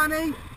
Johnny.